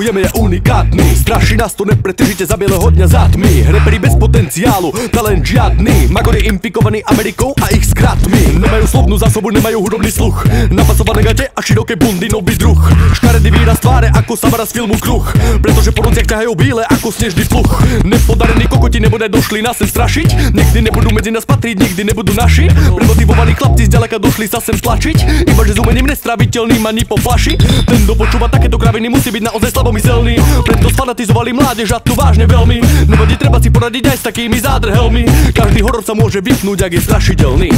milujeme je unikátny. Straší nás to nepretržite za bieleho dňa za tmy. Reperi bez potenciálu, talent žiadny. Magori infikovaní Amerikou a ich skratmi. Nemajú slovnú zásobu, nemajú hudobný sluch. Napasované gate a široké bundy, nový druh. Škaredý výraz tváre ako samara z filmu Kruh. Pretože po nociach ťahajú bíle ako snežný pluch. Nepodarený kokoti nebude došli nás sem strašiť. Nikdy nebudú medzi nás patriť, nikdy nebudú naši. Premotivovaní chlapci zďaleka došli sa sem stlačiť Iba že s umením nestraviteľným ani po flaši. Ten, kto počúva takéto kraviny, musí byť naozaj slabomyselný. Preto sfanatizovali mládež a tu vážne veľmi. Nevadí, treba si poradiť aj s takými zádrhelmi. Každý horor sa môže vypnúť, ak je strašidelný